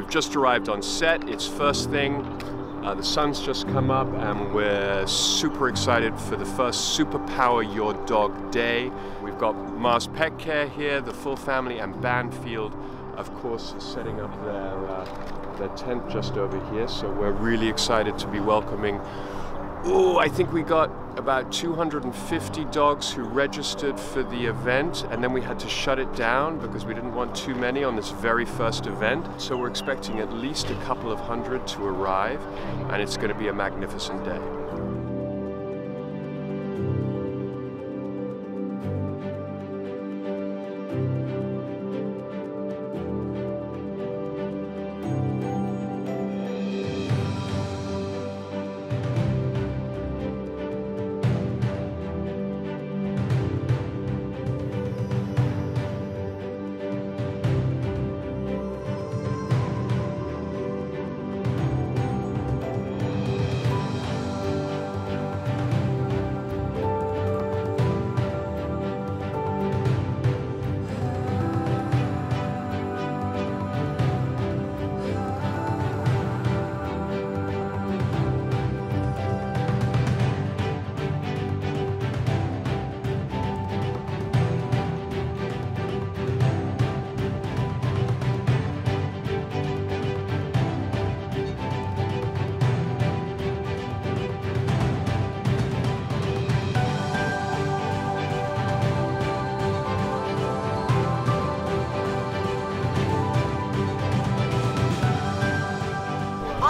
We've just arrived on set. It's first thing. Uh, the sun's just come up, and we're super excited for the first Superpower Your Dog Day. We've got Mars Pet Care here, the full family, and Banfield, of course, setting up their, uh, their tent just over here. So we're really excited to be welcoming Oh, I think we got about 250 dogs who registered for the event, and then we had to shut it down because we didn't want too many on this very first event. So we're expecting at least a couple of hundred to arrive, and it's going to be a magnificent day.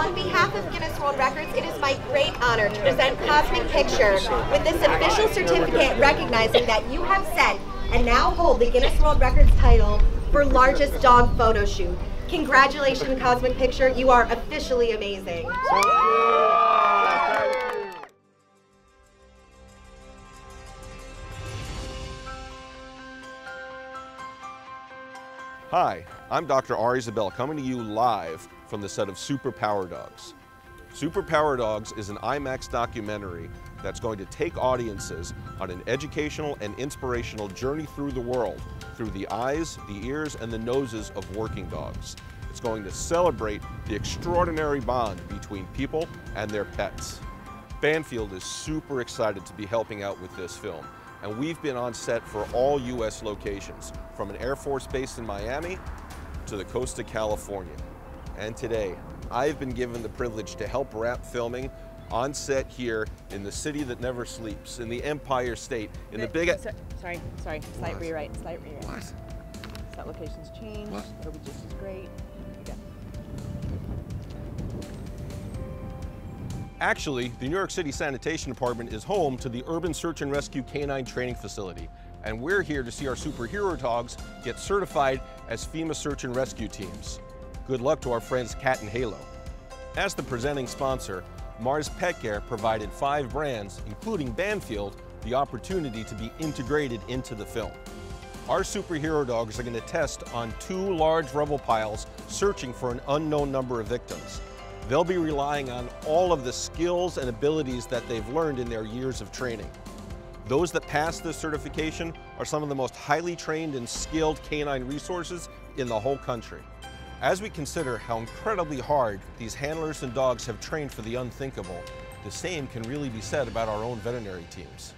On behalf of Guinness World Records, it is my great honor to present Cosmic Picture with this official certificate recognizing that you have set and now hold the Guinness World Records title for largest dog photo shoot. Congratulations, Cosmic Picture. You are officially amazing. Hi, I'm Dr. Ari Zabel coming to you live from the set of Super Power Dogs. Super Power Dogs is an IMAX documentary that's going to take audiences on an educational and inspirational journey through the world through the eyes, the ears, and the noses of working dogs. It's going to celebrate the extraordinary bond between people and their pets. Banfield is super excited to be helping out with this film and we've been on set for all U.S. locations, from an Air Force base in Miami to the coast of California. And today, I've been given the privilege to help wrap filming on set here in the city that never sleeps, in the Empire State, in the big... So- Sorry, sorry, slight What? rewrite, slight rewrite. What? Set locations changed, What? it'll be just as great. Actually, the New York City Sanitation Department is home to the Urban Search and Rescue Canine Training Facility, and we're here to see our superhero dogs get certified as FEMA search and rescue teams. Good luck to our friends Cat and Halo. As the presenting sponsor, Mars Petcare provided five brands, including Banfield, the opportunity to be integrated into the film. Our superhero dogs are going to test on two large rubble piles searching for an unknown number of victims. They'll be relying on all of the skills and abilities that they've learned in their years of training. Those that pass this certification are some of the most highly trained and skilled canine resources in the whole country. As we consider how incredibly hard these handlers and dogs have trained for the unthinkable, the same can really be said about our own veterinary teams.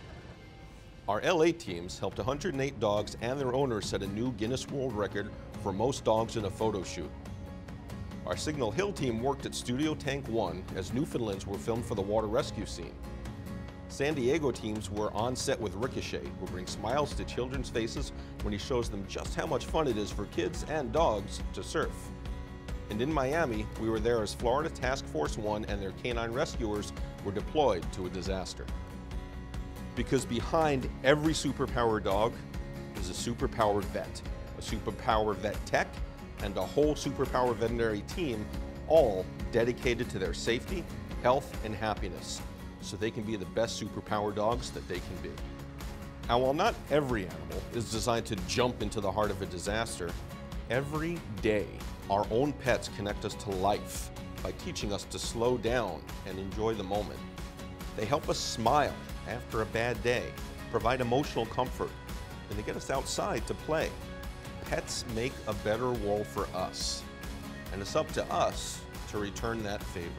Our LA teams helped 108 dogs and their owners set a new Guinness World Record for most dogs in a photo shoot. Our Signal Hill team worked at Studio Tank 1 as Newfoundlands were filmed for the water rescue scene. San Diego teams were on set with Ricochet, who brings smiles to children's faces when he shows them just how much fun it is for kids and dogs to surf. And in Miami, we were there as Florida Task Force 1 and their canine rescuers were deployed to a disaster. Because behind every superpower dog is a superpowered vet, a superpower vet tech, and a whole superpower veterinary team, all dedicated to their safety, health, and happiness, so they can be the best superpower dogs that they can be. Now, while not every animal is designed to jump into the heart of a disaster, every day our own pets connect us to life by teaching us to slow down and enjoy the moment. They help us smile after a bad day, provide emotional comfort, and they get us outside to play. Pets make a better world for us. and it's up to us to return that favor.